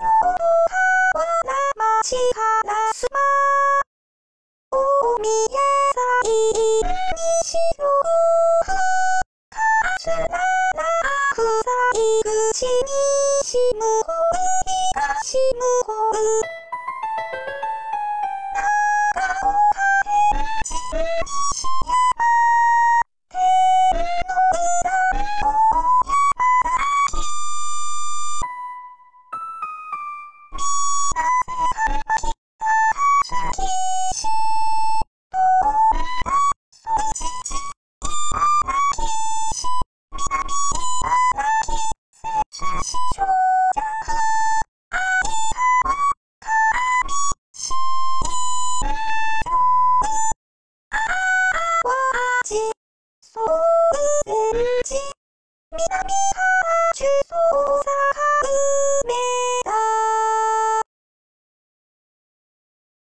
町からすま大宮祭西の風なら臭い口西向こう東向こう長岡南から中